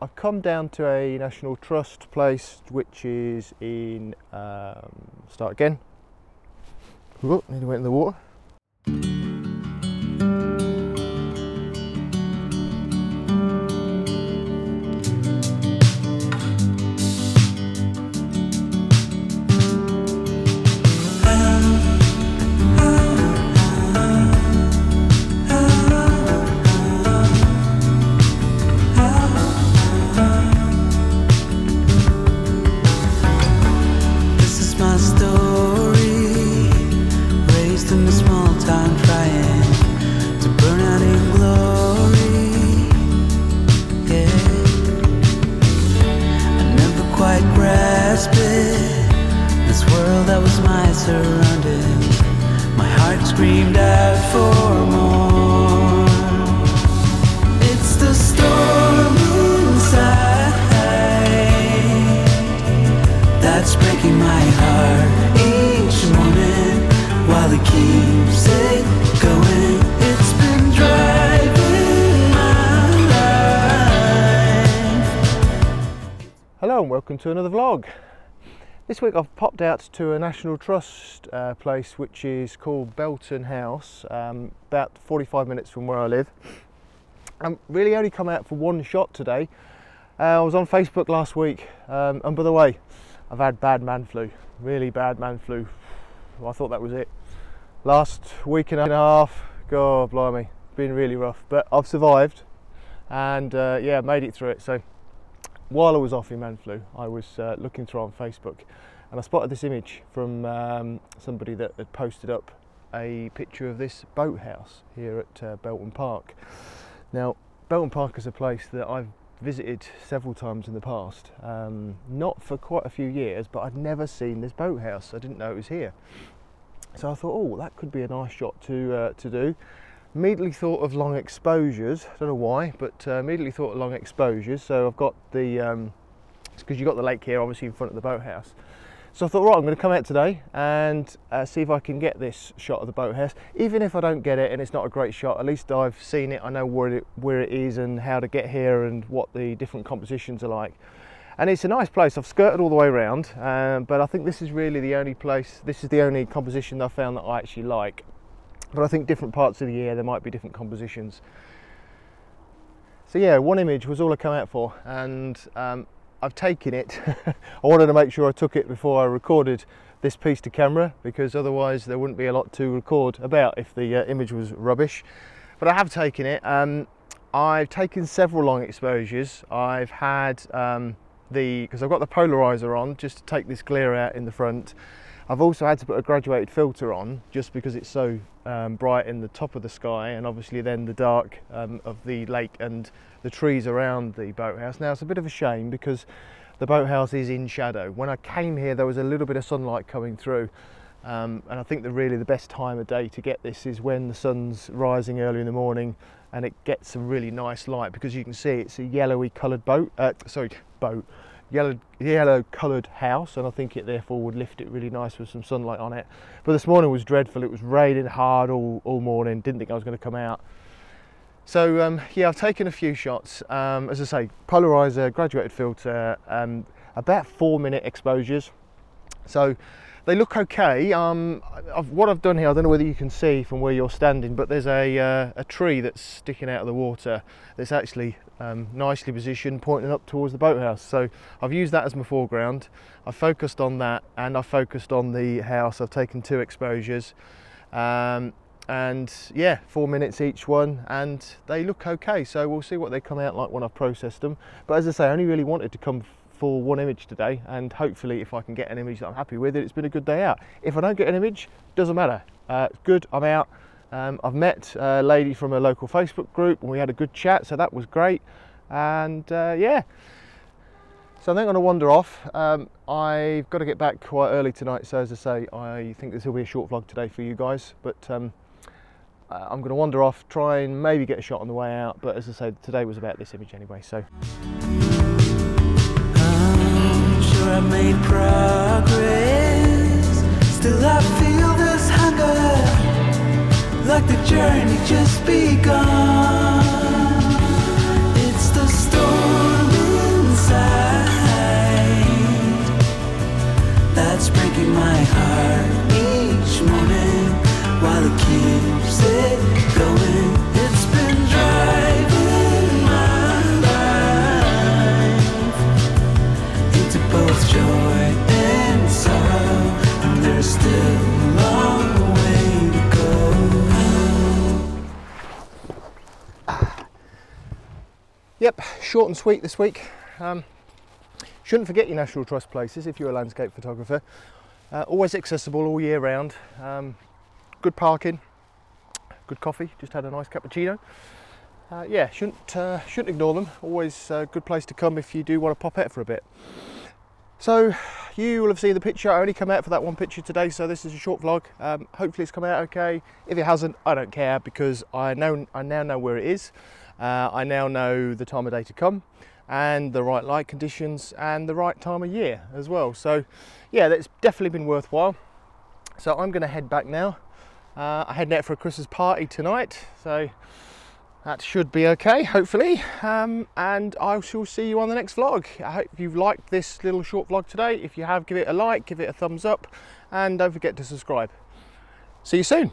I've come down to a National Trust place which is in, um, start again. Whoop, need to in the water. My surroundings. My heart screamed out for more. It's the storm inside that's breaking my heart each morning while it keeps it going. It's been driving my life. Hello and welcome to another vlog. This week I've popped out to a National Trust uh, place which is called Belton House, um, about 45 minutes from where I live. I'm really only come out for one shot today. Uh, I was on Facebook last week, um, and by the way, I've had bad man flu, really bad man flu. I thought that was it. Last week and a half, God blimey, been really rough, but I've survived, and uh, yeah, made it through it. So while I was off in man I was uh, looking through on Facebook and I spotted this image from um, somebody that had posted up a picture of this boathouse here at uh, Belton Park. Now, Belton Park is a place that I've visited several times in the past, um, not for quite a few years, but I'd never seen this boathouse. I didn't know it was here. So I thought, oh, that could be a nice shot to uh, to do. Immediately thought of long exposures. I don't know why, but uh, immediately thought of long exposures. So I've got the um, it's because you've got the lake here, obviously in front of the boathouse. So I thought, right, I'm going to come out today and uh, see if I can get this shot of the boathouse. Even if I don't get it and it's not a great shot, at least I've seen it. I know where it where it is and how to get here and what the different compositions are like. And it's a nice place. I've skirted all the way around, um, but I think this is really the only place. This is the only composition that I found that I actually like. But I think different parts of the year there might be different compositions. So yeah, one image was all I come out for, and um, I've taken it. I wanted to make sure I took it before I recorded this piece to camera because otherwise there wouldn't be a lot to record about if the uh, image was rubbish. But I have taken it. Um, I've taken several long exposures. I've had um, the because I've got the polarizer on just to take this glare out in the front. I've also had to put a graduated filter on just because it's so um, bright in the top of the sky and obviously then the dark um, of the lake and the trees around the boathouse. Now it's a bit of a shame because the boathouse is in shadow. When I came here there was a little bit of sunlight coming through um, and I think that really the best time of day to get this is when the sun's rising early in the morning and it gets some really nice light because you can see it's a yellowy coloured boat, uh, sorry, boat, yellow yellow coloured house and I think it therefore would lift it really nice with some sunlight on it. But this morning was dreadful. It was raining hard all, all morning. Didn't think I was going to come out. So um, yeah I've taken a few shots. Um, as I say polarizer graduated filter um, about four minute exposures. So they look okay. Um, I've, what I've done here, I don't know whether you can see from where you're standing, but there's a, uh, a tree that's sticking out of the water that's actually um, nicely positioned, pointing up towards the boathouse. So I've used that as my foreground. I've focused on that and I've focused on the house. I've taken two exposures. Um, and yeah, four minutes each one, and they look okay. So we'll see what they come out like when I've processed them. But as I say, I only really wanted to come for one image today and hopefully if I can get an image that I'm happy with it it's been a good day out if I don't get an image doesn't matter uh, good I'm out um, I've met a lady from a local Facebook group and we had a good chat so that was great. And uh, yeah. So I think I'm going to wander off. Um, I've got to get back quite early tonight so as I say I think this will be a short vlog today for you guys but um, uh, I'm going to wander off try and maybe get a shot on the way out but as I say today was about this image anyway so. I made progress. Still, I feel journey just begun. Short and sweet this week. Um, shouldn't forget your National Trust places if you're a landscape photographer. Uh, always accessible all year round. Um, good parking, good coffee. Just had a nice cappuccino. Uh, yeah, shouldn't uh, shouldn't ignore them. Always a good place to come if you do want to pop out for a bit. So you will have seen the picture. I only come out for that one picture today, so this is a short vlog. Um, hopefully it's come out okay. If it hasn't, I don't care because I know I now know where it is. Uh, I now know the time of day to come and the right light conditions and the right time of year as well. So yeah, that's definitely been worthwhile. So I'm going to head back now. Uh, I head out for a Christmas party tonight, so that should be okay, hopefully. Um, and I shall see you on the next vlog. I hope you've liked this little short vlog today. If you have, give it a like, give it a thumbs up, and don't forget to subscribe. See you soon.